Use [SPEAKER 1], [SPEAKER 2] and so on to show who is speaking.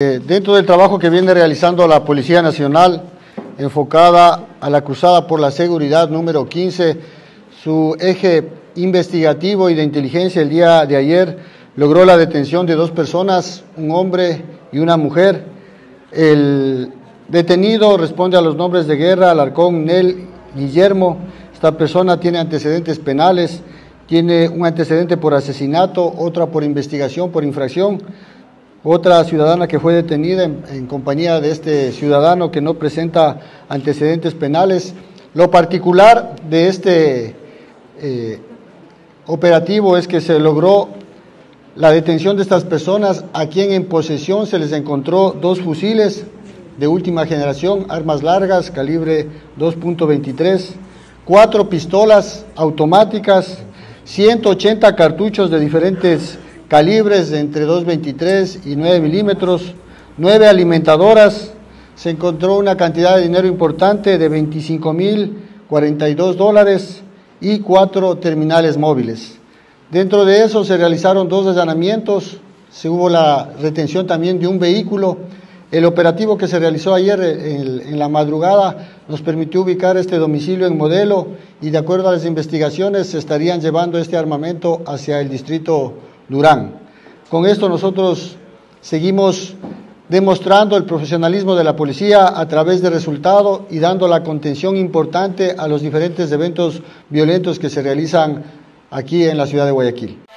[SPEAKER 1] Eh, dentro del trabajo que viene realizando la Policía Nacional, enfocada a la cruzada por la seguridad número 15, su eje investigativo y de inteligencia el día de ayer logró la detención de dos personas, un hombre y una mujer. El detenido responde a los nombres de guerra, Alarcón Nel Guillermo. Esta persona tiene antecedentes penales, tiene un antecedente por asesinato, otra por investigación, por infracción otra ciudadana que fue detenida en, compañía de este ciudadano que no presenta antecedentes penales. Lo particular de este eh, operativo es que se logró la detención de estas personas a quien en posesión se les encontró dos fusiles de última generación, armas largas, calibre 2.23, cuatro pistolas automáticas, 180 cartuchos de diferentes calibres de entre 2.23 y 9 milímetros, nueve alimentadoras, se encontró una cantidad de dinero importante de 25.042 dólares y cuatro terminales móviles. Dentro de eso se realizaron dos allanamientos, se hubo la retención también de un vehículo. El operativo que se realizó ayer en, en, la madrugada nos permitió ubicar este domicilio en modelo y de acuerdo a las investigaciones se estarían llevando este armamento hacia el distrito Durán. Con esto nosotros seguimos demostrando el profesionalismo de la policía a través de resultado y dando la contención importante a los diferentes eventos violentos que se realizan aquí en la ciudad de Guayaquil.